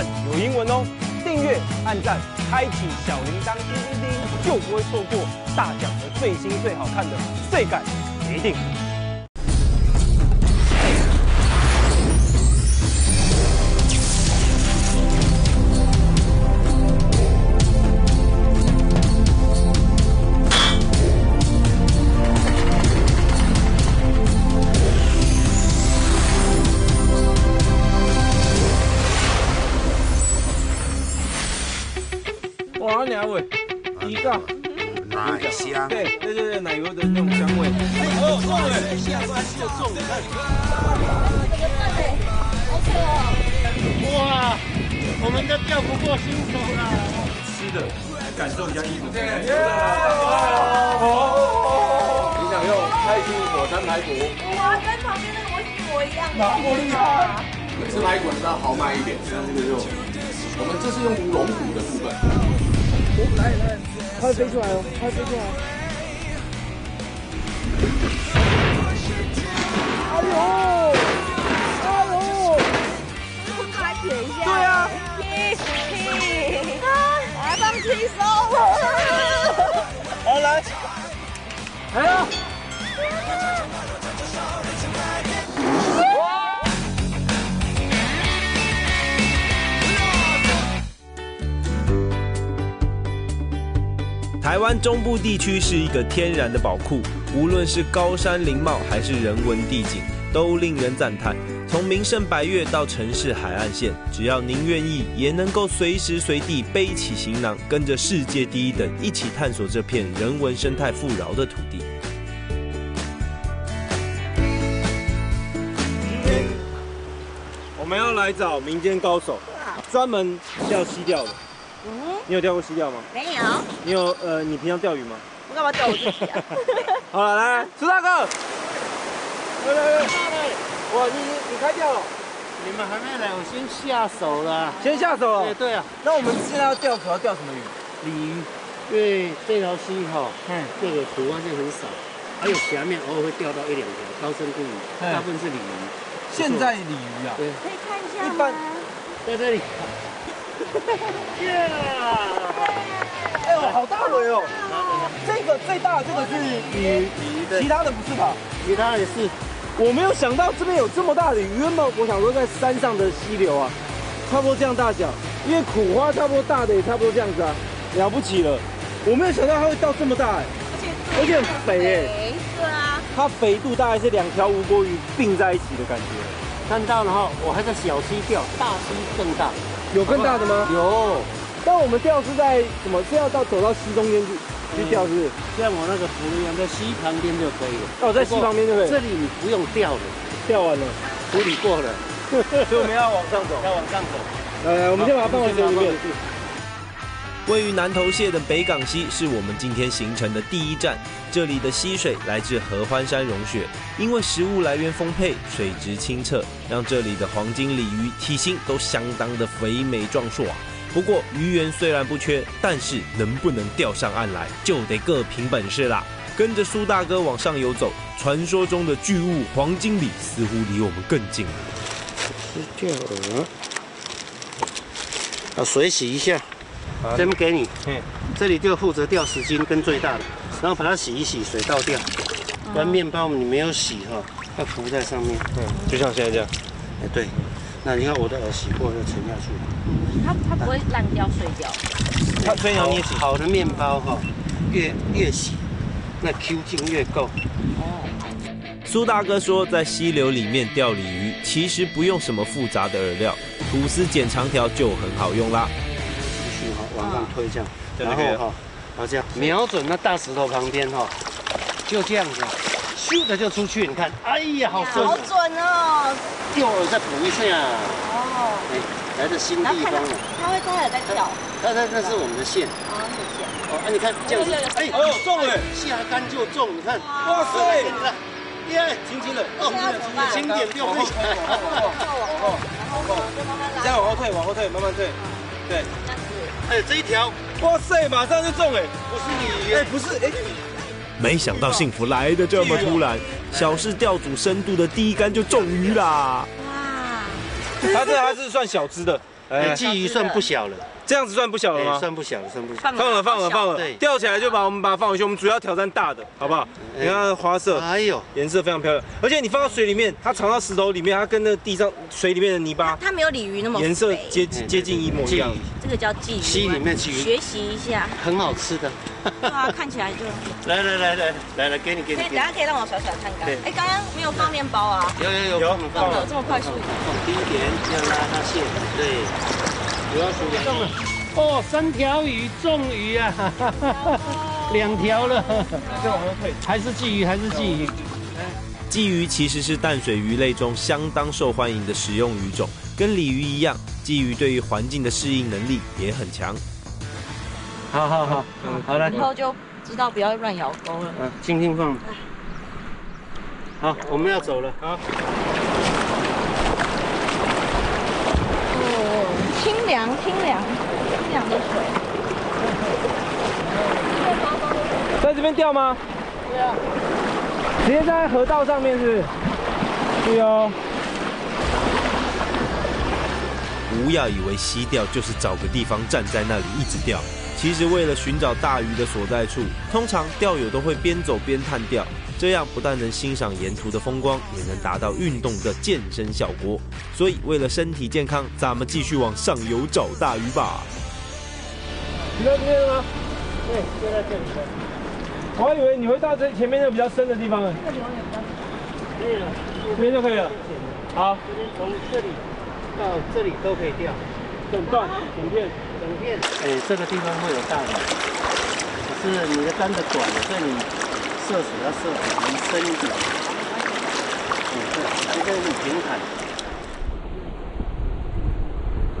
有英文哦。订阅、按赞、开启小铃铛，叮叮叮，就不会错过大奖的最新最好看的最感一定。哇，两位，一个奶香，对对对对，奶油的那种香味。哦，重了，下班就中，你看。哇，我们都钓不过新手了。吃的，感受一下衣服。你想用开心火山排骨？哇，跟旁边那个我一模一样。哪么厉害？吃排骨要豪迈一点，像这个肉，我们这是用龙骨的部分。来来，快飞出来。哦，快飞出来！哎呦，哎呦，我过来舔一下。对啊，嘿嘿，来放轻松。好来，来啊！湾中部地区是一个天然的宝库，无论是高山林貌还是人文地景，都令人赞叹。从名胜百越到城市海岸线，只要您愿意，也能够随时随地背起行囊，跟着世界第一等一起探索这片人文生态富饶的土地。我们要来找民间高手，专门钓溪钓的。嗯，你有钓过溪钓吗？没有，你有呃，你平常钓鱼吗？我干嘛钓我自己啊？好了，来来，苏大哥，来来来，哇，你你你开钓了，你们还没来，我先下手了。先下手了。对对啊，那我们现在要钓，主要钓什么鱼？鲤鱼，因为这条溪哈，嗯，这个土发现很少，还有峡面偶尔会钓到一两条高深度鱼，嗯大部分是鲤鱼。现在鲤鱼啊，对，可以看一下吗？一般在这里。哎呦，好大尾哦！这个最大的这个是鱼，其他的不是吧？其他也是，我没有想到这边有这么大的鱼，原本我想说在山上的溪流啊，差不多这样大小，因为苦花差不多大的也差不多这样子啊，了不起了。我没有想到它会到这么大哎，而且很肥哎，是啊，它肥度大概是两条吴锅鱼并在一起的感觉。看到然后，我还在小溪钓，大溪更大。有更大的吗？有，但我们钓是在什么？是要到走到溪中间去去钓，是不是？像我那个福一样，在溪旁边就可以了。哦，在溪旁边就可以这里你不用钓了，钓完了，处理过了，所以我们要往上走。要往上走。来来，我们先把它放回水里面。位于南投县的北港溪是我们今天行程的第一站。这里的溪水来自合欢山融雪，因为食物来源丰沛，水质清澈，让这里的黄金鲤鱼体型都相当的肥美壮硕啊。不过鱼源虽然不缺，但是能不能钓上岸来，就得各凭本事啦。跟着苏大哥往上游走，传说中的巨物黄金鲤似乎离我们更近了。钓了，啊，水洗一下，这边给你，嗯这里就负责钓十斤跟最大的，然后把它洗一洗，水倒掉，不然面包你没有洗哈，它浮在上面。嗯，就像现在这样。哎，对，那你看我的饵洗过就沉下去了。它它不会烂掉碎掉。它所以你要捏起。好的面包哈，越越洗，那 Q 劲越够。苏大哥说，在溪流里面钓鲤鱼，其实不用什么复杂的饵料，吐司剪长条就很好用啦。继续哈往上推这样，然后哈，好这样瞄准那大石头旁边哈，就这样子，咻的就出去。你看，哎呀，好准好，准哦！掉了再补一下，哦，哎，来的新地方了。它会在有在跳，那那那是我们的线哦，很线。哦，啊，你看这样子，哎，哎呦，中了！下竿就中，你看，哇塞你看，耶，轻轻的，哦，轻点钓配。哦，再往后退，往后退，慢慢退。对，哎，这一条哇塞，马上就中哎！不是你哎，不是哎，没想到幸福来的这么突然，小试钓组深度的第一杆就中鱼啦！哇，他这还是算小只的，哎，鲫鱼算不小了，这样子算不小了哎，吗？算不小了，算不小。放放了放了放了对，吊起来就把我们把它放回去。我们主要挑战大的，好不好？哎你看它的花色，哎呦，颜色非常漂亮，而且你放到水里面，它藏到石头里面，它跟那个地上水里面的泥巴它没有鲤鱼那么颜色肥接接近一模一样。这个叫鲫鱼，溪里面鲫鱼学习一下。很好吃的。对啊，看起来就 来来来来来来，给你给可以，你给你。等下可以让我甩甩看看对。哎，刚刚没有放面包啊，有有有，有放了。这么快速。放低一点，要拉它线。对，主要数两个。哦，三条鱼，中鱼啊，两条了，还是鲫鱼，还是鲫鱼。鲫鱼其实是淡水鱼类中相当受欢迎的食用鱼种，跟鲤鱼一样，鲫鱼对于环境的适应能力也很强。好好好，好了以，后就知道不要乱咬钩了。嗯，轻轻放。好，我们要走了。好，清凉清凉清凉的水。在这边钓吗？对啊。直接在河道上面是不是？对哦。不要以为溪钓就是找个地方站在那里一直钓，其实为了寻找大鱼的所在处，通常钓友都会边走边探钓，这样不但能欣赏沿途的风光，也能达到运动的健身效果。所以为了身体健康，咱们继续往上游找大鱼吧。你在这边了吗？对，就在这里。我还以为你会到这前面那个比较深的地方呢。可以了。这边就可以了。好，这边从这里到这里都可以钓，整段整片。整片。哎，这个地方会有大鱼，可是你的竿子短了，所以你射水要射离深一点。嗯，对，这个是平坦。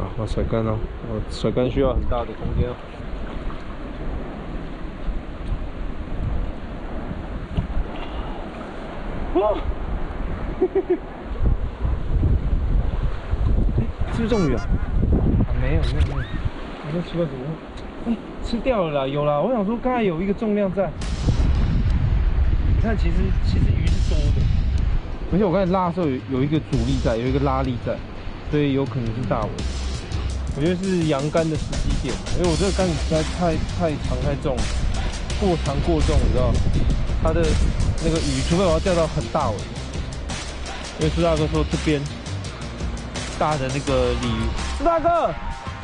啊，我甩竿哦，我甩干需要很大的空间哦。哇！是不是中鱼啊？啊，没有没有没有，我说奇怪怎么？哎，吃掉了啦，有啦。我想说刚才有一个重量在，看其实其实鱼是多的，而且我刚才拉的时候有有一个阻力在，有一个拉力在，所以有可能是大尾。我觉得是阳竿的时机点，因为我这个竿子实在太太长太重了，过长过重，你知道，它的那个鱼，除非我要钓到很大尾，因为朱大哥说这边大的那个鲤鱼，朱大哥，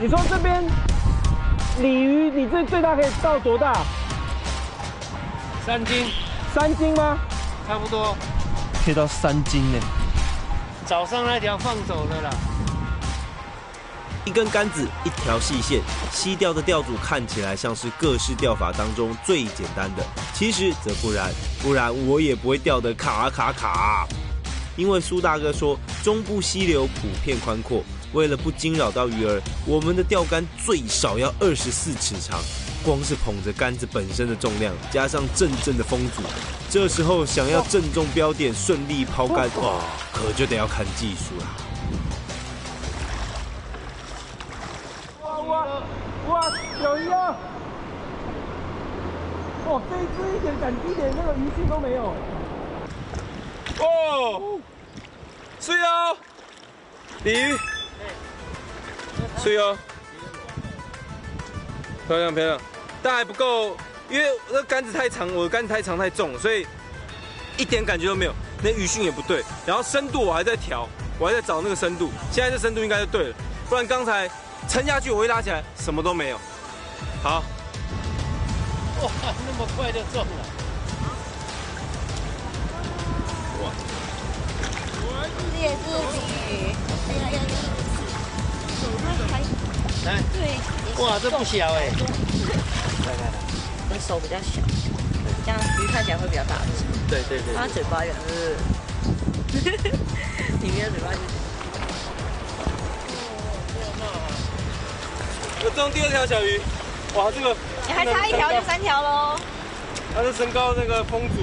你说这边鲤鱼你最最大可以到多大？三斤，三斤吗？差不多。可以到三斤呢。早上那条放走了啦。一根杆子，一条细线，溪钓的钓组看起来像是各式钓法当中最简单的，其实则不然，不然我也不会钓得卡卡卡。因为苏大哥说，中部溪流普遍宽阔，为了不惊扰到鱼儿，我们的钓竿最少要二十四尺长。光是捧着杆子本身的重量，加上阵阵的风阻，这时候想要正中标点、顺利抛竿，哇，可就得要看技术了。哇哇哇！有鱼啊！哦，这一只一点感一点那个鱼腥都没有。哦，是啊，鲤鱼，是哦，漂亮漂亮，但还不够，因为那杆子太长，我的杆子太长太重，所以一点感觉都没有，那鱼讯也不对，然后深度我还在调，我还在找那个深度，现在这深度应该就对了，不然刚才沉下去我一拉起来什么都没有。好，哇，那么快就中了。这也是鲤鱼，来，对，哇，这不小哎。我的手比较小，这样鱼看起来会比较大只。对对对。它嘴巴也是，里面的嘴巴就是。我中第二条小鱼，哇，这个你还差一条就三条喽。它的身高那个风阻，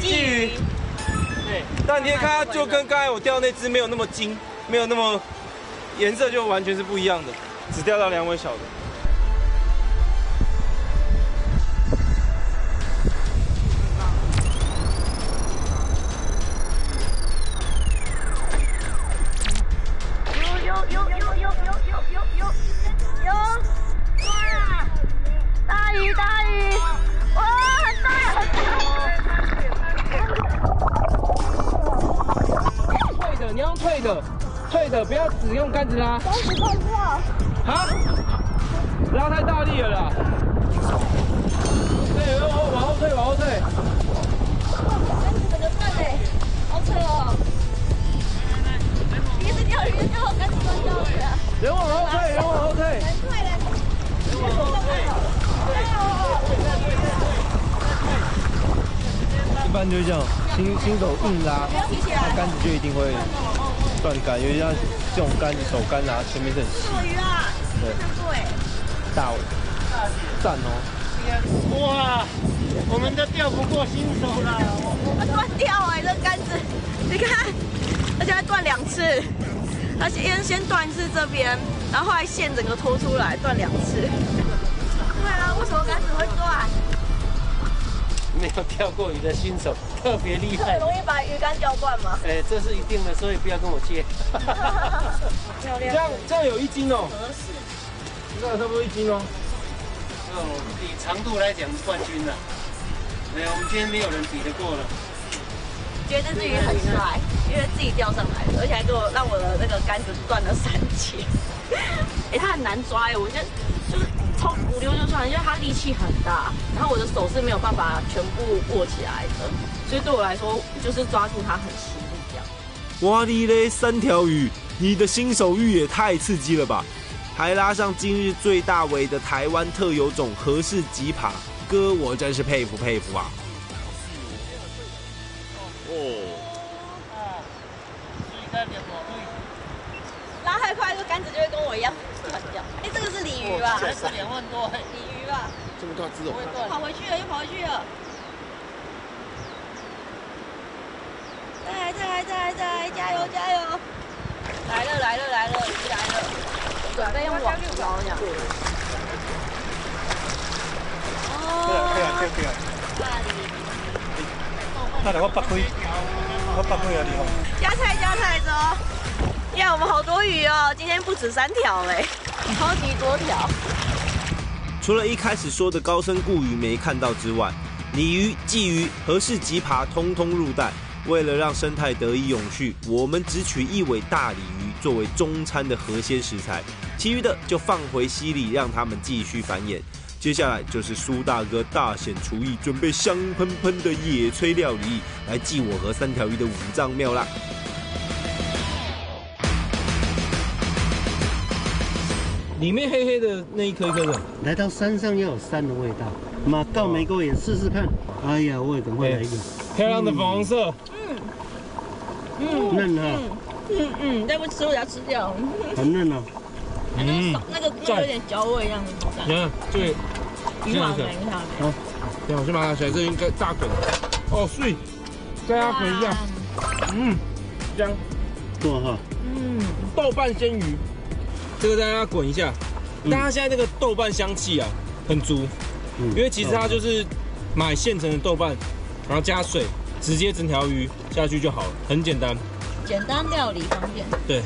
鲫鱼，对，但你也看它就跟刚才我钓那只没有那么精，没有那么颜色就完全是不一样的，只钓到两尾小的。有有有有有有有有有有！哇！大鱼大鱼！哇，很大很大！退的，你要退的。脆的，不要只用杆子拉。杆子断掉。好，拉太大力了啦。对，往往后退，往后退。杆子整个断嘞，好扯哦。第一次钓鱼就钓到杆子断掉了呀。人往后退，人往后退。很快的。人往后退。一般就是这样，新新手硬拉，不要提起来。杆子就一定会断杆，因为像这种杆子手杆啊，前面是很细。什么鱼啊？对，对。大赞哦！哇，我们都钓不过新手了。它断掉哎，这杆子，你看，而且还断两次，而且先先断一次这边，然后后来线整个拖出来，断两次。对啊，为什么杆子会断？没有钓过鱼的新手特别厉害很。容易把鱼竿钓断吗？哎，这是一定的，所以不要跟我借。漂亮。这样这样有一斤哦，合适。这样差不多一斤哦。这种以长度来讲是冠军了。没有，我们今天没有人比得过了。觉得这只鱼很帅，因为自己钓上来的，而且还给我让我的那个杆子断了三节。哎，它很难抓哎，我觉得就是超骨溜就算了，因为它力气很大，然后我的手是没有办法全部握起来的，所以对我来说就是抓住它很吃力这样。哇哩嘞，三条鱼，你的新手玉也太刺激了吧！还拉上今日最大尾的台湾特有种和氏吉爬，哥我真是佩服佩服啊！拉太快，这个杆子就会跟我一样断掉。哎，这还是两万多，鲤鱼吧？这么大只哦！又跑回去了，又跑回去了。再来，再来，再来，再来，加油，加油！来了，来了，来了，鱼来了，准备用网捞这样。哦，对啊，对啊，对啊。大鲤鱼。那我北开，我北开啊，你好。加菜，加菜走。呀，我们好多鱼哦，今天不止三条嘞，超级多条。除了一开始说的高深固鱼没看到之外，鲤鱼、鲫鱼、和氏吉爬通通入袋。为了让生态得以永续，我们只取一尾大鲤鱼作为中餐的核心食材，其余的就放回溪里，让它们继续繁衍。接下来就是苏大哥大显厨艺，准备香喷喷的野炊料理，来祭我和三条鱼的五脏庙啦。里面黑黑的那一颗一颗的，来到山上要有山的味道，马告玫瑰眼试试看。哎呀，我也赶快来一个，漂亮的粉红色，嗯。嫩哈，嗯。嗯，再不吃我要吃掉。很嫩哦。嗯，那个那个有点焦味一样的口感。你看这个，鱼好没，鱼好没。好，对，我先把它拿起来，这应该大滚。哦，碎，再压滚一下，嗯，香，多哈。嗯，豆瓣鲜鱼，这个再让它滚一下。大家现在那个豆瓣香气啊，很足，因为其实它就是买现成的豆瓣，然后加水，直接整条鱼下去就好了，很简单。简单料理方便。对。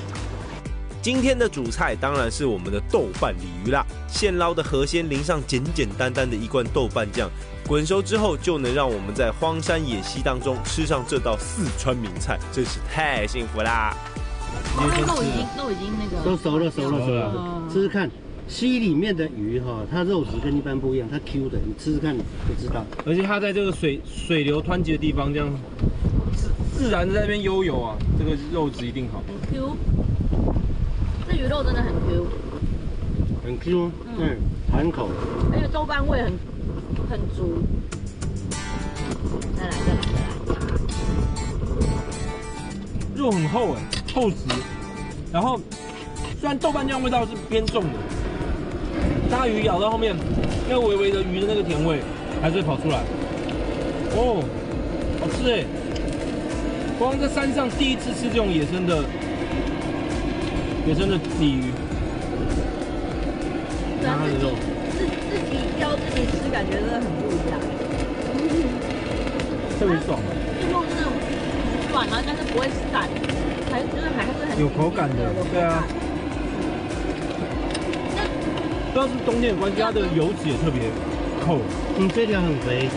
今天的主菜当然是我们的豆瓣鲤鱼啦，现捞的河鲜淋上简简单单的一罐豆瓣酱，滚熟之后就能让我们在荒山野溪当中吃上这道四川名菜，真是太幸福啦！肉已经肉已经那个都熟了，熟了，熟了，吃吃看。溪里面的鱼哈，它肉质跟一般不一样，它 Q 的，你吃吃看就知道。而且它在这个水水流湍急的地方，这样自自然在那边悠游啊，这个肉质一定好。很 Q，这鱼肉真的很 Q，很 Q，嗯，弹口，而且豆瓣味很很足。再来，再来，再来。肉很厚哎，厚实，然后。虽然豆瓣酱味道是偏重的，大鱼咬到后面，那个微微的鱼的那个甜味还是会跑出来。哦，好吃哎！光在山上第一次吃这种野生的野生的鲤鱼，拿它的肉，自自己挑自己吃，感觉真的很不一样。特别爽。肉是软啊，但是不会散，还就是还是很有口感的，对啊。不知道是冬天有关系，它的油脂也特别厚。嗯，这条很肥，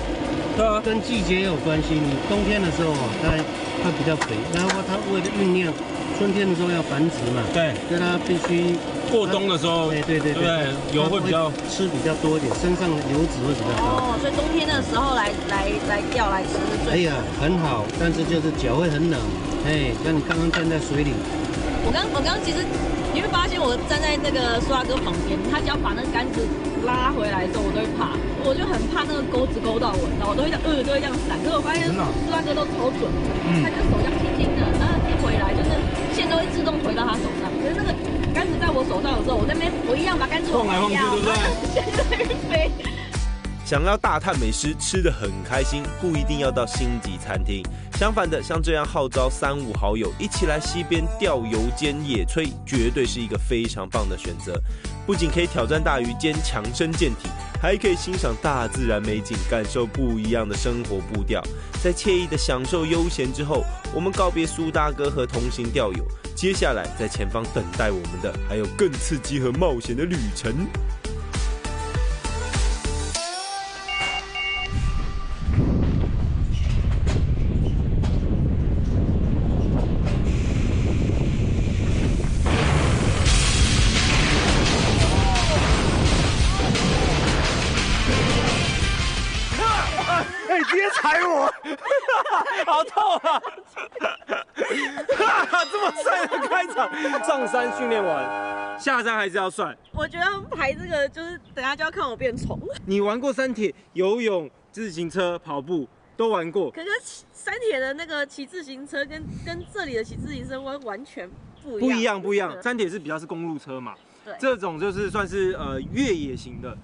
对啊，跟季节有关系。你冬天的时候啊，它它比较肥，然后它为了酝酿春天的时候要繁殖嘛，对，所以它必须过冬的时候，对对对对？油会比较吃比较多一点，身上的油脂会比较高。哦，所以冬天的时候来来来钓来吃是最。哎呀，很好，但是就是脚会很冷，哎，像你刚刚站在水里，我刚我刚刚其实你会发现我站在那个苏大哥旁边，他只要把那个杆子拉回来的时候，我都会怕，我就很怕那个钩子勾到我，你知道，我都会这样呃，都会这样闪。可是我发现苏大哥都超准，他就手这样轻轻的，然后一回来就是线都会自动回到他手上。可是那个杆子在我手上的时候，我在那边我一样把杆子晃来晃去对不对。想要大探美食，吃得很开心，不一定要到星级餐厅。相反的，像这样号召三五好友一起来溪边钓油煎野炊，绝对是一个非常棒的选择。不仅可以挑战大鱼兼强身健体，还可以欣赏大自然美景，感受不一样的生活步调。在惬意的享受悠闲之后，我们告别苏大哥和同行钓友，接下来在前方等待我们的还有更刺激和冒险的旅程。上山训练完，下山还是要帅。我觉得排这个就是等下就要看我变虫。你玩过山铁、游泳、自行车、跑步都玩过，可是山铁的那个骑自行车跟跟这里的骑自行车完完全不一样，不一样，不一样。山铁是比较是公路车嘛，对这种就是算是呃越野型的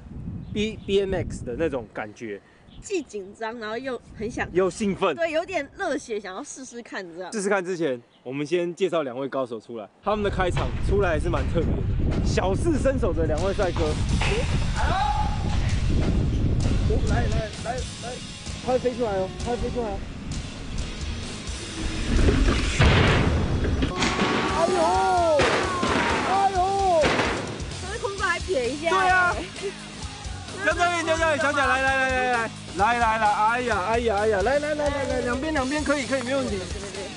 B B M X 的那种感觉，既紧张，然后又很想，又兴奋。对，有点热血，想要试试看这样。试试看之前，我们先介绍两位高手出来，他们的开场出来是蛮特别的，小试身手的两位帅哥。哦，来来来来，他会飞出来哦，他会飞出来哦。哎呦，哎呦，他在空中还撇一下。对啊，教练，江教练，小贾，来来来来来来来来，哎呀哎呀哎呀，来来来来来，两边两边可以可以没问题。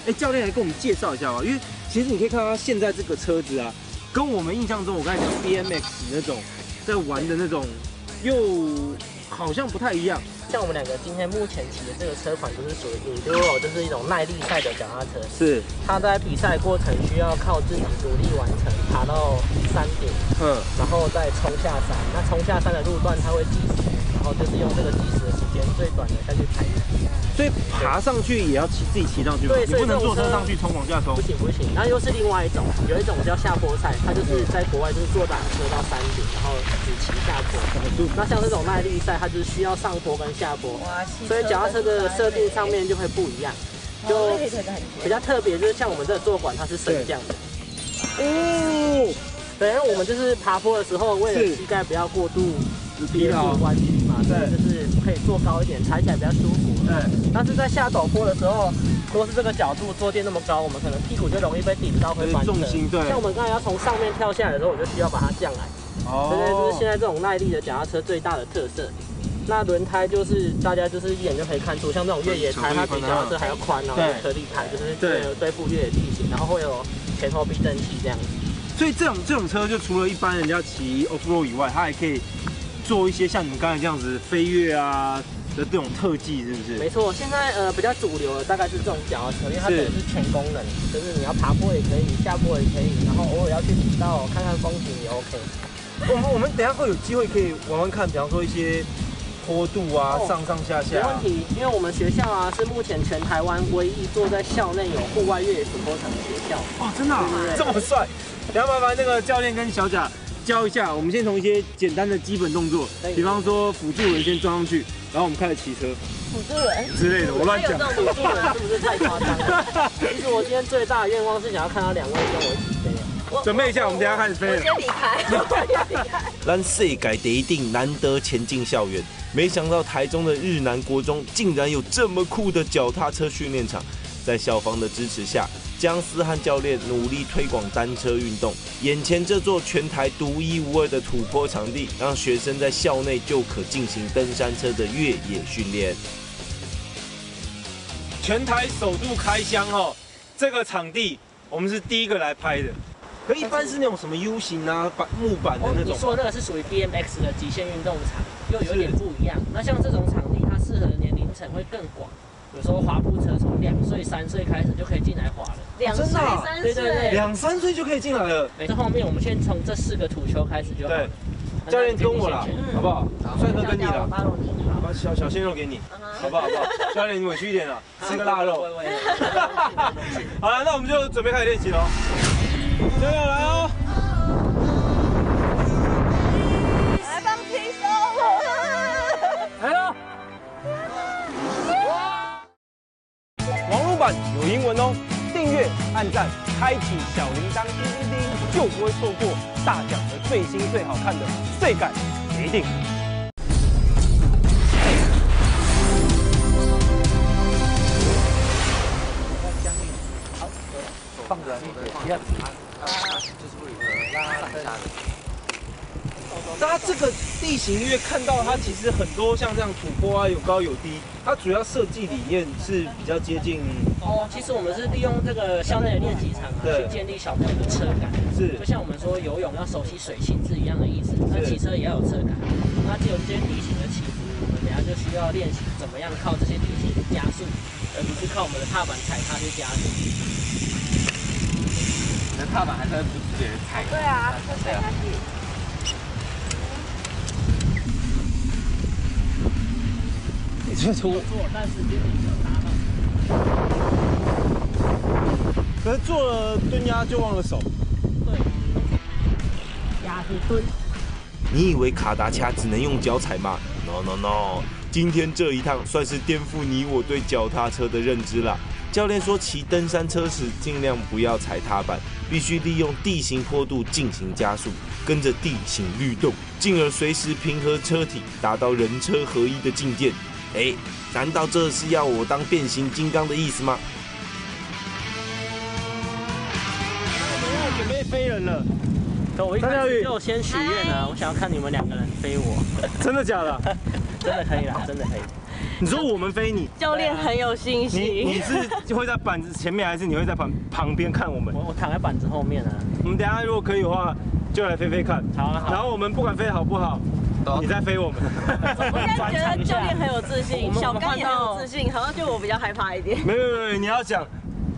哎，教练来跟我们介绍一下吧，因为其实你可以看到他现在这个车子啊，跟我们印象中我刚才讲 BMX 那种在玩的那种又好像不太一样。像我们两个今天目前骑的这个车款就是属于 enduro，就是一种耐力赛的脚踏车。是，它在比赛过程需要靠自己努力完成，爬到山顶，嗯，然后再冲下山。那冲下山的路段它会计时，然后就是用这个计时的时间最短的下去踩。所以爬上去也要骑自己骑上去吗？对你不能坐车上去冲往下冲不。行不行，那又是另外一种，有一种叫下坡赛，它就是在国外就是坐缆车到山顶，然后只骑下坡。那像这种耐力赛，它就是需要上坡跟下坡，所以脚踏车的设定上面就会不一样，就比较特别，就是像我们这个坐管它是升降的，哦，对，因为我们就是爬坡的时候，为了膝盖不要过度疲劳过弯曲嘛，所以就是可以坐高一点，踩起来比较舒服。对，但是在下陡坡的时候，如果是这个角度坐垫那么高，我们可能屁股就容易被顶到，会翻车。重心对像我们刚才要从上面跳下来的时候，我就需要把它降来。哦对对，这是现在这种耐力的脚踏车最大的特色。那轮胎就是大家就是一眼就可以看出，像这种越野胎，它比脚踏车还要宽，然后有颗粒胎，就是对对付越野地形，然后会有前后避震器这样子。所以这种这种车就除了一般人家骑 off road 以外，它还可以做一些像你们刚才这样子飞跃啊的这种特技，是不是？没错，现在呃比较主流的大概是这种脚踏车，因为它等于是全功能，就是你要爬坡也可以，下坡也可以，然后偶尔要去骑道看看风景也 OK。我们我们等一下会有机会可以玩玩看，比方说一些坡度啊，哦上上下下没。问题，因为我们学校啊是目前全台湾唯一坐在校内有户外越野土坡场的学校。哦，真的、啊对对对这么帅！等一下麻烦那个教练跟小贾教一下，我们先从一些简单的基本动作比方说辅助轮先装上去，然后我们开始骑车辅助人，之类的，我乱讲有这。种辅助人是不是太夸张了？其实我今天最大的愿望是想要看到两位跟我一起飞啊。准备一下，我们等一下开始飞我了。先离开，我先离开。咱世界第一定难得前进校园，没想到台中的日南国中竟然有这么酷的脚踏车训练场。在校方的支持下，江思汉教练努力推广单车运动。眼前这座全台独一无二的土坡场地，让学生在校内就可进行登山车的越野训练。全台首度开箱哦，这个场地我们是第一个来拍的。可一般是那种什么 U 型啊板木板的那种。你说那个是属于 BMX 的极限运动场，又有点不一样。那像这种场地，它适合的年龄层会更广。有时候滑步车从两岁、三岁开始就可以进来滑了。两岁、三岁，两三岁就可以进来了。这后面我们先从这四个土球开始就好。对，教练跟我了，好不好？帅哥跟你了，把小小鲜肉给你，好不好？好不好？教练你委屈一点了，吃个腊肉。好了，那我们就准备开始练习喽。加油来哦！来放轻松。来了。网络版有英文哦，订阅、按赞、开启小铃铛，叮叮叮，就不会错过大奖的最新最好看的最感一定。好，放着，不要停。就是会有个拉上下的。它这个地形，因为看到它其实很多像这样土坡啊，有高有低。它主要设计理念是比较接近。哦，其实我们是利用这个校内的练习场啊，去建立小朋友的车感。是，就像我们说游泳要熟悉水性是一样的意思。那骑车也要有车感。那只有这些地形的起伏，我们等下就需要练习怎么样靠这些地形加速，而不是靠我们的踏板踩踏去加速。你的踏板还是不直接踩？对啊，踩下去。这出做，但是肩比较大嘛。可是做了蹲压就忘了手。对。压是蹲。你以为卡达恰只能用脚踩吗？No No No！今天这一趟算是颠覆你我对脚踏车的认知了。教练说，骑登山车时尽量不要踩踏板，必须利用地形坡度进行加速，跟着地形律动，进而随时平衡车体，达到人车合一的境界。哎，难道这是要我当变形金刚的意思吗？我们要准备飞人了。我一开始就先许愿啊，我想要看你们两个人飞我。真的假的？真的可以啦，真的可以。你说我们飞你，教练很有信心。你你是会在板子前面，还是你会在旁旁边看我们？我我躺在板子后面啊。我们等下如果可以的话，就来飞飞看。好啊好。然后我们不管飞好不好，你再飞我们。我现在觉得教练很有自信，小刚也很有自信，好像就我比较害怕一点。没有没有，你要讲，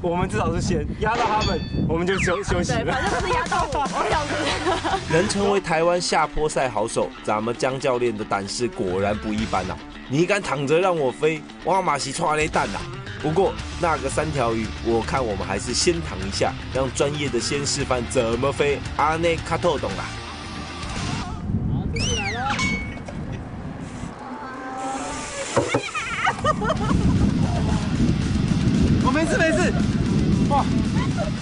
我们至少是先压到他们，我们就休休息了。反正是压到我，我想子。能成为台湾下坡赛好手，咱们江教练的胆识果然不一般呐。你敢躺着让我飞，我马西抓雷蛋呐！不过那个三条鱼，我看我们还是先躺一下，让专业的先示范怎么飞。阿内卡透懂啦。好，继续来了。我没事没事。哇，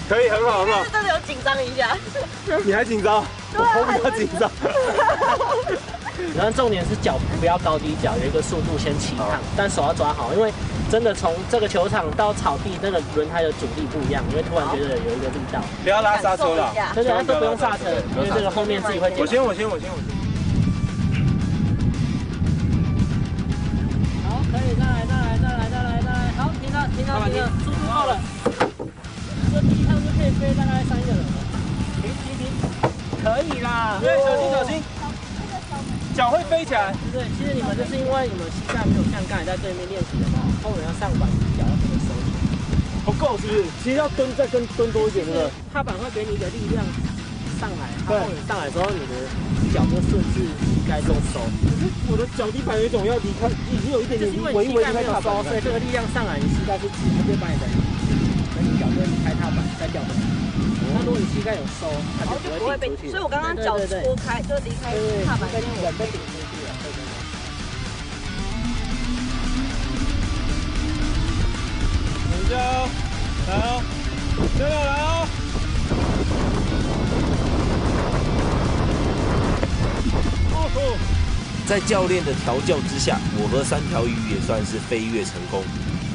可以很好很好。真的 有紧张一下。你还紧张？我比较紧张。然后重点是脚不要高低脚，有一个速度先起趟，但手要抓好，因为真的从这个球场到草地，那个轮胎的阻力不一样，你会突然觉得有一个力道。不要拉刹车了，真的都不用刹车，因为这个后面自己会。我先，我先，我先，我先。好，可以再来，再来，再来，再来，再来。好，停了，停了，停了，速度够了。这第一趟就可以飞大概三个人了。停停停，可以啦。对，小心小心。脚会飞起来，对，其实你们就是因为你们膝盖没有像刚才在对面练习的嘛，后面要上板，脚要怎么收起来？不够是不是？其实要蹲再跟蹲多一点，对不对？踏板会给你一个力量上来，然后你上来之后，你的脚就顺势膝盖就收。可是我的脚底板有一种要离开，已经有一点点离，因为膝盖没有收，所以这个力量上来，你膝盖是直，它就把你的，那你脚就离开踏板再掉回来。如果你膝盖有收，它就不会被。所以我刚刚脚搓开，就离开踏板，跟软跟顶。出去了。等一下哦，来哦，加油来哦！在教练的调教之下，我和三条鱼也算是飞跃成功。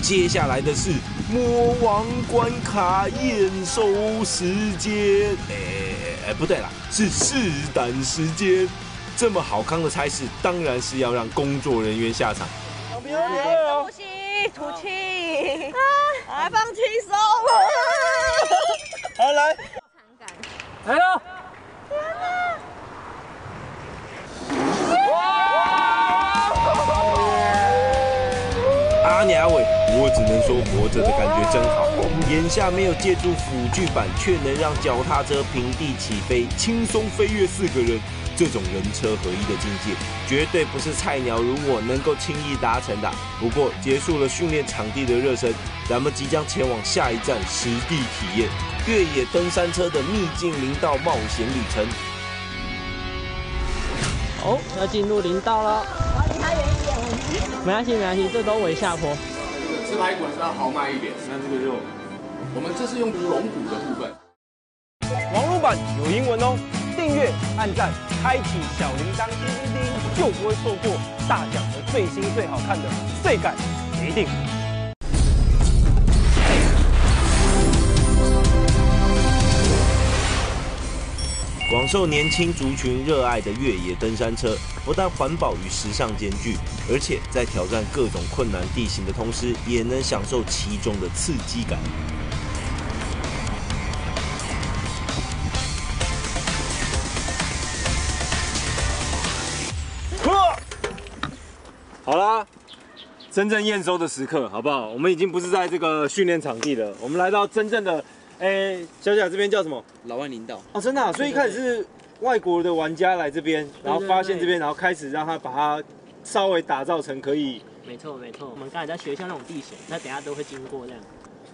接下来的是魔王关卡验收时间，哎哎不对了，是试胆时间。这么好康的差事，当然是要让工作人员下场。呼吸，吐气，来放轻松。好来，来了。阿尼阿伟，我只能说活着的感觉真好。眼下没有借助辅具板，却能让脚踏车平地起飞，轻松飞跃四个人，这种人车合一的境界，绝对不是菜鸟如我能够轻易达成的。不过结束了训练场地的热身，咱们即将前往下一站实地体验越野登山车的秘境林道冒险旅程。哦，要进入林道了。离他远一点，没关系，没关系，这都围下坡。吃排骨是要好卖一点。那这个就，我们这是用龙骨的部分。网络版有英文哦，订阅、按赞、开启小铃铛，叮叮叮，就不会错过大奖的最新最好看的碎感一定。广受年轻族群热爱的越野登山车，不但环保与时尚兼具，而且在挑战各种困难地形的同时，也能享受其中的刺激感。好啦，真正验收的时刻，好不好？我们已经不是在这个训练场地了，我们来到真正的，哎，小小这边叫什么？老外领导。哦，真的、啊，所以一开始是外国的玩家来这边，然后发现这边，然后开始让他把它稍微打造成可以。没错没错，我们刚才在学校那种地形，那等下都会经过这样。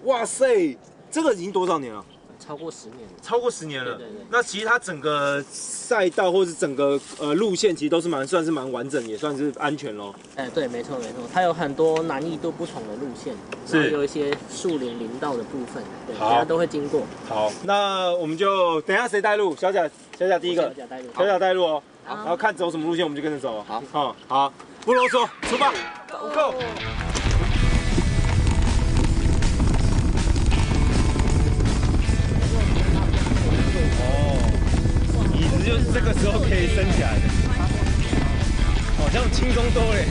哇塞，这个已经多少年了？超过十年了。超过十年了。对对对那其实它整个赛道或者整个呃路线，其实都是蛮算是蛮完整，也算是安全喽。哎，对，没错没错，它有很多难易度不同的路线，是有一些树林林道的部分，对，大家都会经过。好，那我们就等一下谁带路？小贾，小贾第一个小，贾带路。小贾带路哦。好然后看走什么路线，我们就跟着走哦。好，好，好，不啰嗦，出发，Go 就是这个时候可以升起来的，好像轻松多嘞。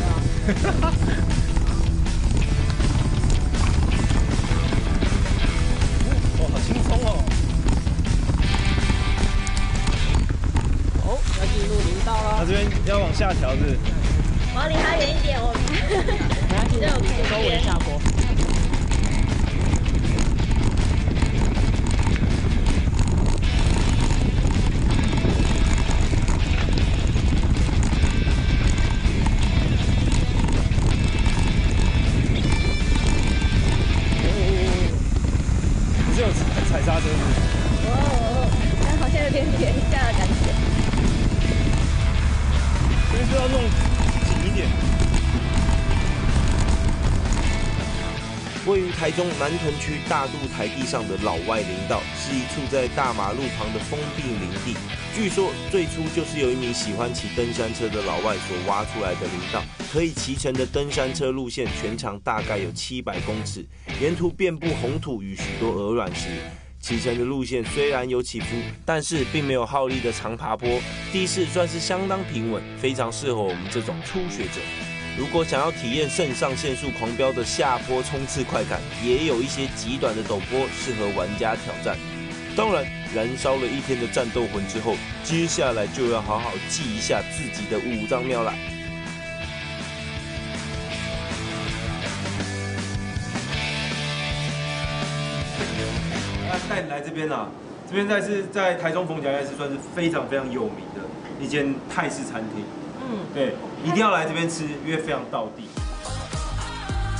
哇，好轻松哦。哦，要进入林道了。他这边要往下调是不是？我要离他远一点，我 没关系，这都围下坡。中南屯区大肚台地上的老外林道，是一处在大马路旁的封闭林地。据说最初就是由一名喜欢骑登山车的老外所挖出来的林道，可以骑乘的登山车路线全长大概有七百公尺，沿途遍布红土与许多鹅卵石。骑乘的路线虽然有起伏，但是并没有耗力的长爬坡，地势算是相当平稳，非常适合我们这种初学者。如果想要体验肾上腺素狂飙的下坡冲刺快感，也有一些极短的陡坡适合玩家挑战。当然，燃烧了一天的战斗魂之后，接下来就要好好记一下自己的五脏庙了。那带你来这边啊，这边在是在台中逢甲夜市算是非常非常有名的一间泰式餐厅。嗯，对，一定要来这边吃，因为非常道地。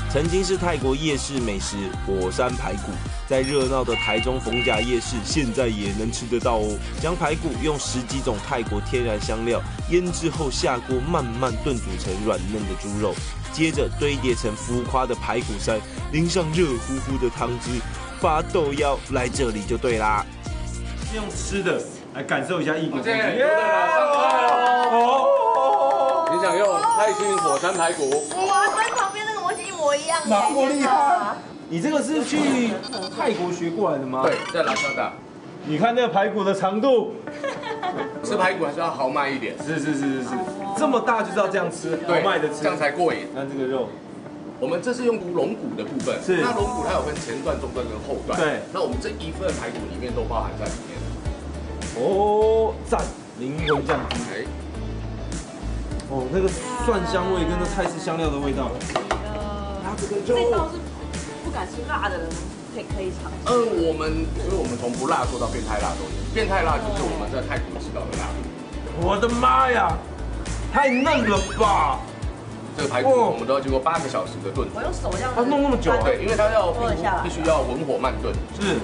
曾经是泰国夜市美食火山排骨，在热闹的台中逢甲夜市，现在也能吃得到哦。将排骨用十几种泰国天然香料腌制后下锅慢慢炖煮成软嫩的猪肉，接着堆叠成浮夸的排骨山，淋上热乎乎的汤汁，发豆腰来这里就对啦。用吃的来感受一下异国风情。想用泰式火山排骨？哇，跟旁边那个模型一模一样耶哪么厉害？你这个是去泰国学过来的吗？对，，在拉萨的。你看那个排骨的长度，吃排骨还是要豪迈一点。是是是是是，这么大就是要这样吃，豪对，迈的吃。这样才过瘾。那这个肉，我们这是用龙骨的部分，是那龙骨它有分前段、中段跟后段，对，那我们这一份排骨里面都包含在里面。哦，赞，灵魂酱汁，哎，哦，那个蒜香味跟那泰式香料的味道，这道是不敢吃辣的人可以可以尝。嗯，我们因为我们从不辣做到变态辣都有，变态辣就是我们在泰国吃到的辣。我的妈呀，太嫩了吧！这个排骨哦我们都要经过八个小时的炖我，用手这样它弄那么久啊？对，因为它要必须要文火慢炖。是。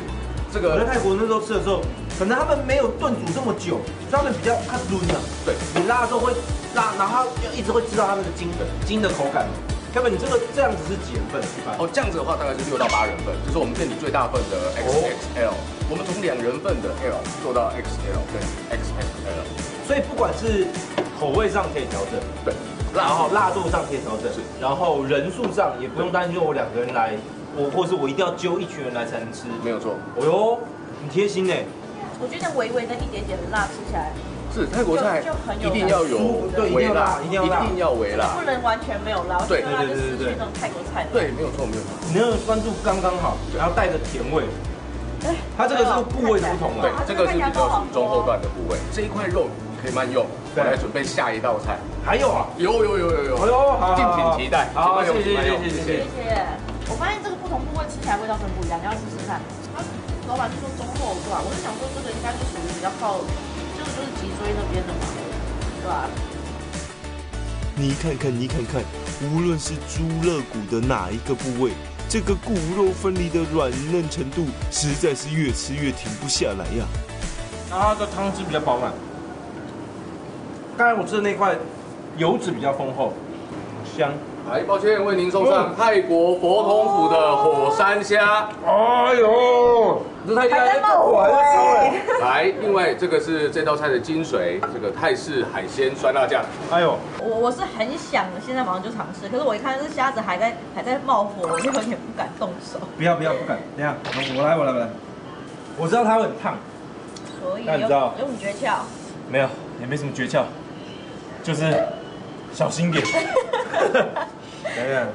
这我在泰国那时候吃的时候，可能他们没有炖煮这么久，所以他们比较看抡的。对，你辣的时候会辣，然后要一直会知道它那个筋的筋的口感。要不然你这个这样子是几人份？哦，这样子的话大概是六到八人份，就是我们店里最大份的哦 XXL。我们从两人份的 L 做到 XL 跟 XXL。所以不管是口味上可以调整，对，然后辣度上可以调整，然后人数上也不用担心我两个人来，我或是我一定要揪一群人来才能吃。没有错，哦哟，很贴心呢。我觉得微微的一点点的辣吃起来是泰国菜就就很有一定要有对一定要辣一定要辣一定要微辣不。能完全没有辣，对对对对对泰国菜的。对，没有错，没有错。你那个酸度刚刚好，然后带着甜味。哎，它这个是部位的不同对啊，，这个是比较属于中后段的部位。这一块肉你可以慢用，我对来准备下一道菜。还有啊，有有有有有，哎呦，好，敬请期待。好，请慢用谢谢请慢用谢谢谢谢谢。谢。我发现这个不同部位吃起来味道真不一样，你要试试看。他老板是说中后段，我就想说这个应该是属于比较靠，这个就是脊椎那边的嘛，对吧？你看看，你看看，无论是猪肋骨的哪一个部位，这个骨肉分离的软嫩程度，实在是越吃越停不下来呀、然后它的汤汁比较饱满。刚才我吃的那块油脂比较丰厚，香。来，抱歉，为您送上泰国佛统府的火山虾。哎呦，这太厉害了！我还在烧哎。来，另外这个是这道菜的精髓，这个泰式海鲜酸辣酱。哎呦，我我是很想现在马上就尝试，可是我一看这虾子还在还在冒火，我就有点不敢动手。不要不要不敢，等一下我来我来我来。我知道它会很烫，所以那你知道有有什么诀窍？没有也没什么诀窍，就是小心点。等等，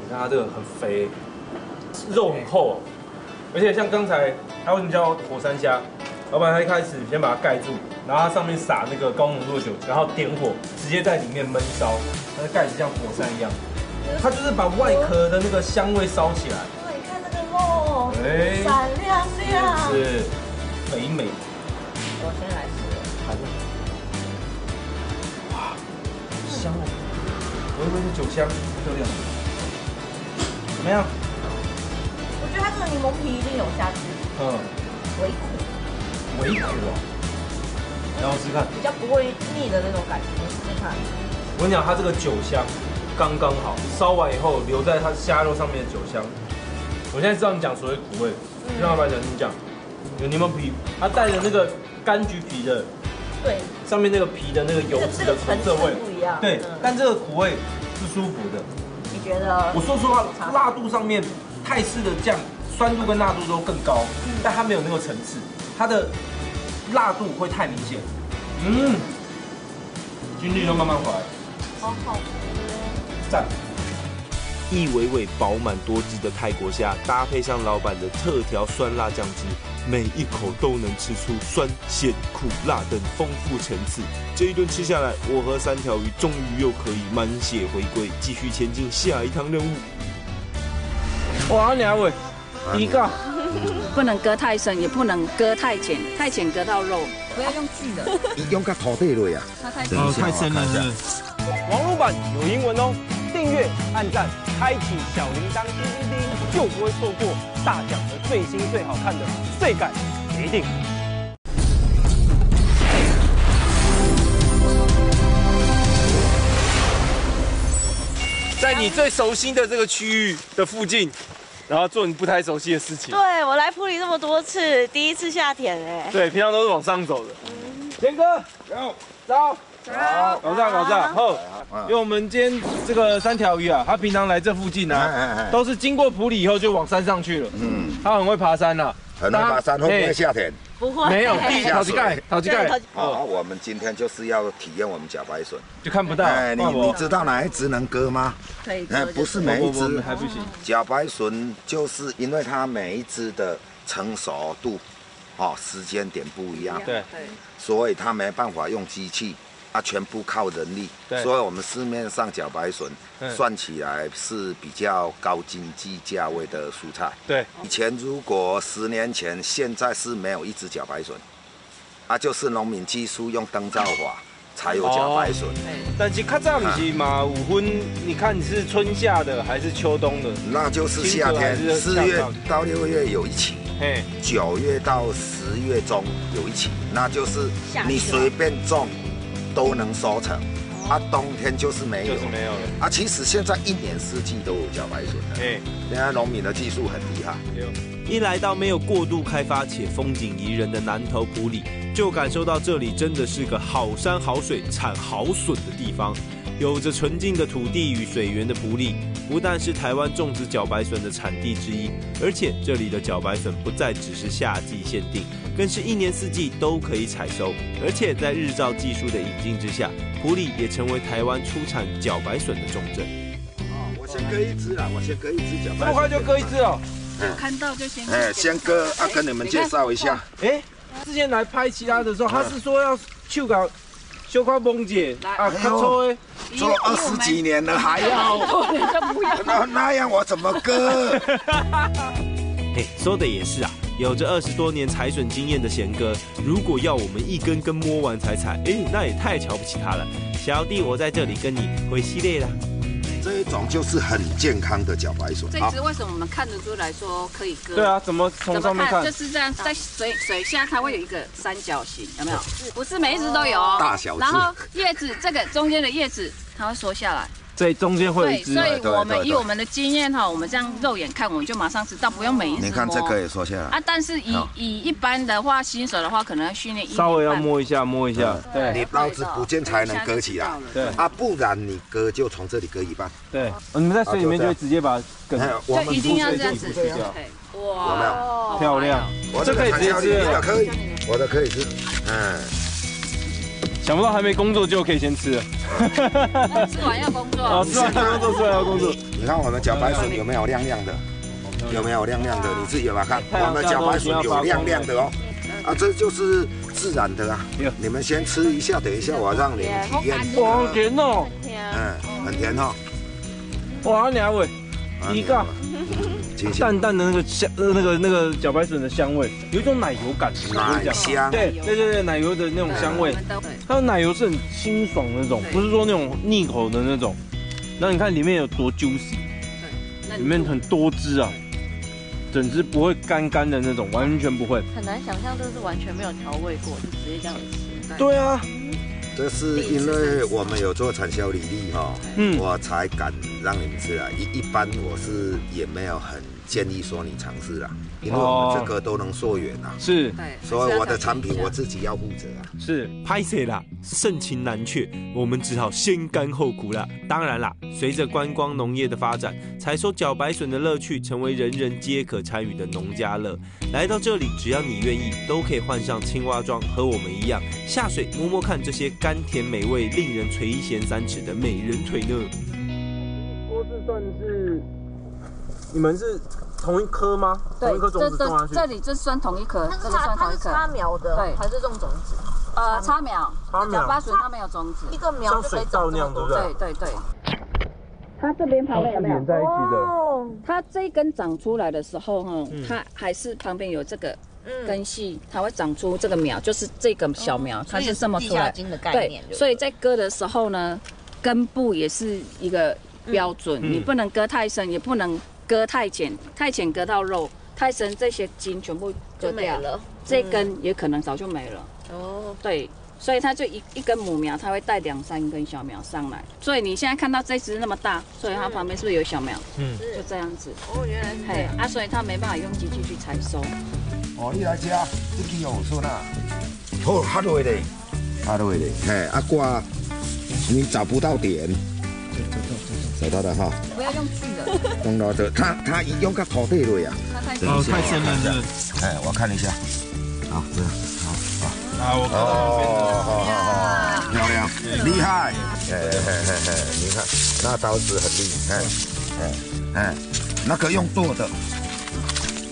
你看它这个很肥，肉很厚，而且像刚才它为什么叫火山虾？老板他一开始先把它盖住，然后它上面撒那个高浓度的酒，然后点火，直接在里面焖烧，它的盖子像火山一样，它就是把外壳的那个香味烧起来，对，你看那个肉，哎闪亮亮。是肥美。我先来试。还是哇，香哦，微微的酒香，漂亮。怎么样？我觉得它这个柠檬皮一定有下去，嗯，微苦，微苦哦。然后试试看，比较不会腻的那种感觉，你看。我跟你讲，它这个酒香刚刚好，烧完以后留在它虾肉上面的酒香。我现在知道你讲所谓苦味，就像老板讲，你讲有柠檬皮，它带着那个柑橘皮的对，上面那个皮的那个油脂的橙色味不一样，对嗯，但这个苦味是舒服的。你觉得？我说实话，辣度上面泰式的酱酸度跟辣度都更高，但它没有那个层次，它的辣度会太明显。嗯，精力就慢慢回来，好好吃。赞。一尾尾饱满多汁的泰国虾，搭配上老板的特调酸辣酱汁，每一口都能吃出酸、咸、苦、辣等丰富层次。这一顿吃下来，我和三条鱼终于又可以满血回归，继续前进下一趟任务。哇，两位，一个。不能割太深，也不能割太浅，太浅割到肉。不要用锯的，用个土地类啊，它太哦太深了是不网络版有英文哦，订阅、按赞、开启小铃铛，叮叮叮，就不会错过大奖的最新最好看的最感一定。在你最熟悉的这个区域的附近，然后做你不太熟悉的事情。对我来普里这么多次，第一次下田哎。对，平常都是往上走的。田哥，走，走，好，搞上搞上，后，因为我们今天这个三条鱼啊，它平常来这附近啊，都是经过普里以后就往山上去了。嗯，它很会爬山呐，很会爬山，会不会下田？不会，没有，第一陶机盖，陶机盖。好，我们今天就是要体验我们假白笋，就看不到。哎，你你知道哪一只能割吗？可以割，不是每一只还不行。假白笋就是因为它每一只的成熟度，哦，时间点不一样，对，所以它没办法用机器。它全部靠人力，所以我们市面上茭白笋算起来是比较高经济价位的蔬菜。对，以前如果十年前，现在是没有一只茭白笋，啊，就是农民技术用灯照法才有茭白笋。但是看这样子嘛，五分，你看你是春夏的还是秋冬的？那就是夏天，四月到六月有一期，九月到十月中有一期，那就是你随便种。都能收成，啊，冬天就是没有，就是没有了。啊，其实现在一年四季都有茭白笋的。哎，现在农民的技术很厉害。一来到没有过度开发且风景宜人的南头埔里，就感受到这里真的是个好山好水产好笋的地方。有着纯净的土地与水源的埔里，不但是台湾种植茭白笋的产地之一，而且这里的茭白笋不再只是夏季限定。更是一年四季都可以采收，而且在日照技术的引进之下，埔里也成为台湾出产茭白笋的重镇。哦，我先割一只啦，我先割一只茭白。这么快就割一只哦？看到就先。哎，先割啊，跟你们介绍一下。哎，之前来拍其他的时候，他是说要去搞小块崩解啊，他做做二十几年了，还要那那样我怎么割？嘿，说的也是啊。有着二十多年采笋经验的贤哥，如果要我们一根根摸完才采，哎，那也太瞧不起他了。小弟，我在这里跟你回系列了。这一种就是很健康的茭白笋。这只为什么我们看得出来说可以割？对啊，怎么从上面看？就是这样，在水水下它会有一个三角形，有没有？不是每一只都有哦。大小。然后叶子这个中间的叶子，它会缩下来。在中间会对，所以我们以我们的经验哈，我们这样肉眼看，我们就马上知道，不用每一只你看这可以缩下来啊，但是以以一般的话，新手的话，可能要训练稍微要摸一下，摸一下。对，你刀子不见才能割起来。对啊，不然你割就从这里割一半。对，你们在水里面就直接把梗，就一定要这样子。哇，有没有漂亮？这可以直接吃，可以，我的可以吃。嗯。想不到还没工作就可以先吃了。吃完要工作。哦，吃完要工作，吃完要工作。你看我们茭白笋有没有亮亮的？有没有亮亮的？你自己有没有看？我们茭白笋有亮亮的哦。啊，这就是自然的啊。你们先吃一下，等一下我让你们体验。哇，好甜哦。嗯，很甜哦。哇，两位，一个。淡淡的那个香，呃，那个那个茭白笋的香味，有一种奶油感，奶香，对对对对，奶油的那种香味，它的奶油是很清爽的那种，不是说那种腻口的那种。然后你看里面有多 juicy，对，里面很多汁啊，整只不会干干的那种，完全不会。很难想象这是完全没有调味过，就直接这样吃。对啊，这是因为我们有做产销履历哈，嗯，我才敢让你们吃啊，一一般我是也没有很。建议说你尝试啦，因为我们这个都能溯源啊，是，所以我的产品我自己要负责啊，是，拍摄啦，盛情难却，我们只好先甘后苦了。当然啦，随着观光农业的发展，采收茭白笋的乐趣成为人人皆可参与的农家乐。来到这里，只要你愿意，都可以换上青蛙装，和我们一样下水摸摸看这些甘甜美味、令人垂涎三尺的美人腿呢。波是算是，你们是。同一颗吗？对，这这这里这算同一颗，这个算同一颗。插苗的，对，还是种种子？呃，插苗。插苗。八水它没有种子，一个苗就可以长那么多。对对对。它这边旁边有没有？连在一起的。它这一根长出来的时候，哈，它还是旁边有这个根系，它会长出这个苗，就是这个小苗，它是这么出来。对，所以在割的时候呢，根部也是一个标准，你不能割太深，也不能。割太浅，太浅割到肉，太深这些筋全部割掉了，这根也可能早就没了。哦，对，所以它就一一根母苗，它会带两三根小苗上来。所以你现在看到这只那么大，所以它旁边是不是有小苗？嗯，就这样子。哦，原来是这样。啊，所以它没办法用机器去采收。哦，你来吃，这支有顺啊。好，哈多的，哈多的，嘿，阿瓜，你找不到点。找到的哈，不要用锯的，用到这，它它用个土地了呀，哦，太深了是，哎，我看一下，好，这样，好，好。啊，我哦，好好好，漂亮，厉害。哎嘿嘿嘿，你看，那刀子很厉害哎哎，那个用剁的，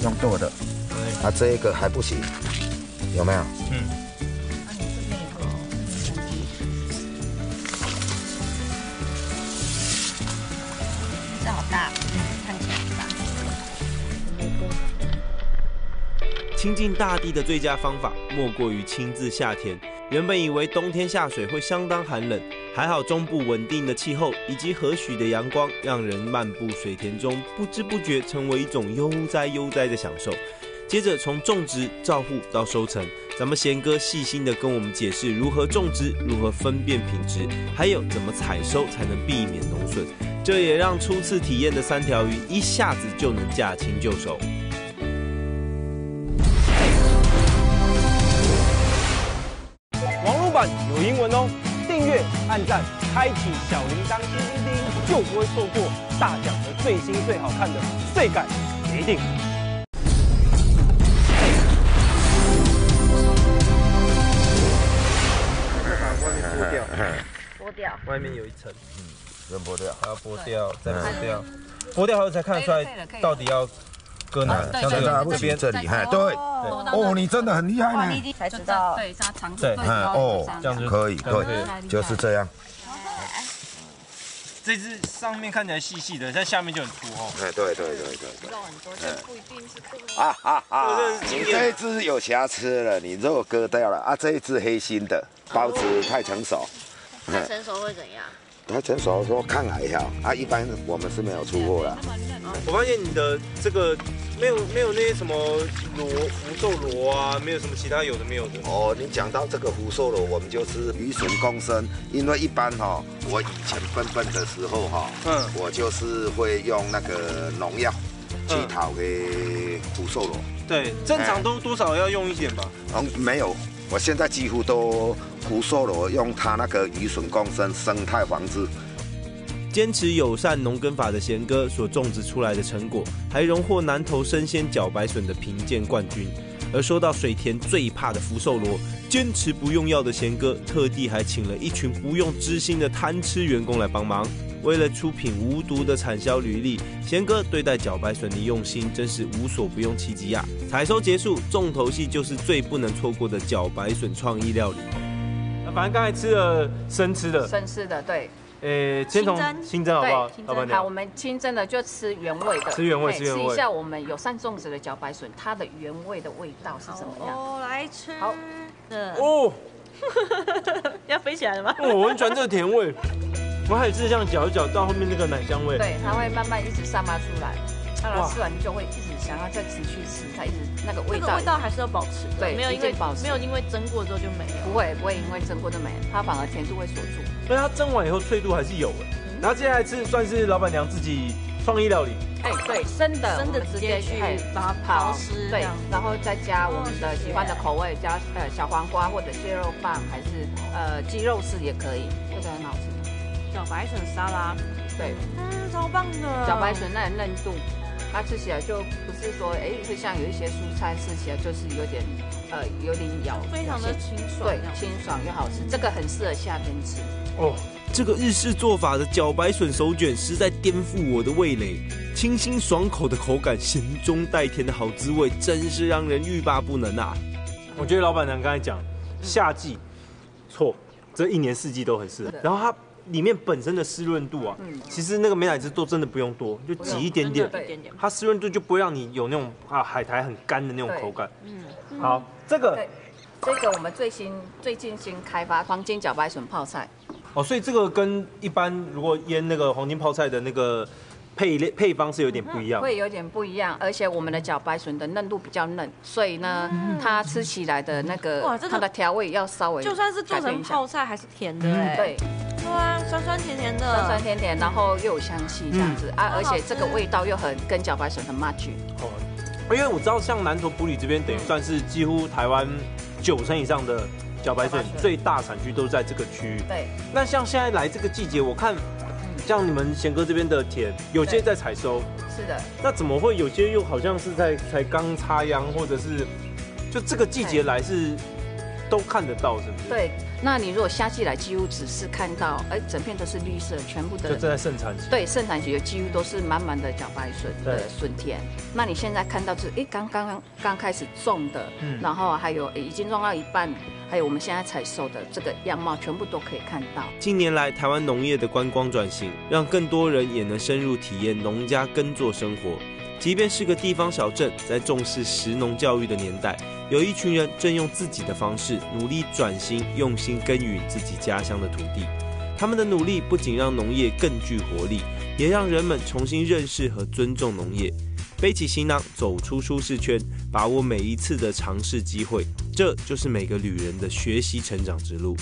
用剁的，啊，这个还不行，有没有？嗯。亲近大地的最佳方法，莫过于亲自下田。原本以为冬天下水会相当寒冷，还好中部稳定的气候以及和煦的阳光，让人漫步水田中，不知不觉成为一种悠哉悠哉的享受。接着从种植、照护到收成，咱们贤哥细心的跟我们解释如何种植，如何分辨品质，还有怎么采收才能避免农损。这也让初次体验的三条鱼一下子就能驾轻就熟。网络版有英文哦，订阅、按赞、开启小铃铛，叮叮叮，就不会错过大奖和最新最好看的最感决定。外面剥掉，剥掉，外面有一层，嗯，先剥掉，还要剥掉，再剥掉，剥掉后才看得出来到底要。割哪？像这个这边这里，害，对，哦，你真的很厉害呢，才知道，对，它长对，哦，这样子可以，对，就是这样。这只上面看起来细细的，但下面就很粗哦。哎，对对对对对。肉很多，但不一定是啊啊啊！你这一只有瑕疵了，你肉割掉了啊！这一只黑心的，包子太成熟。太成熟会怎样？太成熟说看来一下啊，一般我们是没有出货的。我发现你的这个。没有没有那些什么螺福寿螺啊，没有什么其他有的没有的。哦，你讲到这个福寿螺，我们就是鱼笋共生，因为一般哈，我以前笨笨的时候哈，嗯，我就是会用那个农药去讨给福寿螺。对，正常都多少要用一点吧。嗯，没有，我现在几乎都福寿螺用它那个鱼笋共生生态防治。坚持友善农耕法的贤哥所种植出来的成果，还荣获南投生鲜茭白笋的评鉴冠军。而说到水田最怕的福寿螺，坚持不用药的贤哥特地还请了一群不用知心的贪吃员工来帮忙。为了出品无毒的产销履历，贤哥对待茭白笋的用心真是无所不用其极啊！采收结束，重头戏就是最不能错过的茭白笋创意料理。那反正刚才吃了生吃的，生吃的对。诶，先从清蒸好不好？老板好，我们清蒸的就吃原味的，吃原味，吃原味。吃一下我们友善种植的茭白笋，它的原味的味道是怎么样？哦，来吃。好，哦，要飞起来了吗？哦，我很喜欢这个甜味，我还是这样搅一搅，到后面那个奶香味。对，它会慢慢一直散发出来，它吃完就会一直想要再持续吃，它一直那个味道。味道还是要保持，对，没有因为没有因为蒸过之后就没了。不会，不会因为蒸过就没了，它反而甜度会锁住。所以它蒸完以后脆度还是有的。然后接下来吃算是老板娘自己创意料理。哎，对，生的，生的直接去把它刨丝，对，然后再加我们的喜欢的口味，加呃小黄瓜或者蟹肉棒，还是呃鸡肉丝也可以，这个很好吃。小白笋沙拉，对，嗯，超棒的。小白笋那嫩度，它吃起来就不是说哎会像有一些蔬菜吃起来就是有点呃有点咬，非常的清爽，对，清爽又好吃，这个很适合夏天吃。哦。这个日式做法的茭白笋手卷实在颠覆我的味蕾，清新爽口的口感，咸中带甜的好滋味，真是让人欲罢不能啊！我觉得老板娘刚才讲夏季错，这一年四季都很适合。然后它里面本身的湿润度啊，其实那个美乃滋都真的不用多，就挤一点点，它湿润度就不会让你有那种啊海苔很干的那种口感。嗯，好，这个。这个我们最新最近新开发黄金茭白笋泡菜。哦，所以这个跟一般如果腌那个黄金泡菜的那个配配配方是有点不一样，会有点不一样，而且我们的茭白笋的嫩度比较嫩，所以呢，它吃起来的那个它的调味要稍微就算是做成泡菜还是甜的哎，对，对啊，酸酸甜甜的，酸酸甜甜，然后又有香气这样子啊，而且这个味道又很跟茭白笋很 match。哦，因为我知道像南投埔里这边等于算是几乎台湾九成以上的。茭白笋最大产区都在这个区域。对。那像现在来这个季节，我看像你们贤哥这边的田，有些在采收。是的。那怎么会有些又好像是在才刚插秧，或者是就这个季节来是都看得到，是不是？对。那你如果夏季来，几乎只是看到，哎，整片都是绿色，全部的。就在盛产期。对，盛产期几乎都是满满的茭白笋的笋田。那你现在看到是，哎，刚刚刚刚开始种的，嗯，然后还有已经种到一半，还有我们现在采收的这个样貌，全部都可以看到。近年来，台湾农业的观光转型，让更多人也能深入体验农家耕作生活。即便是个地方小镇，在重视食农教育的年代，有一群人正用自己的方式努力转型，用心耕耘自己家乡的土地。他们的努力不仅让农业更具活力，也让人们重新认识和尊重农业。背起行囊，走出舒适圈，把握每一次的尝试机会，这就是每个旅人的学习成长之路。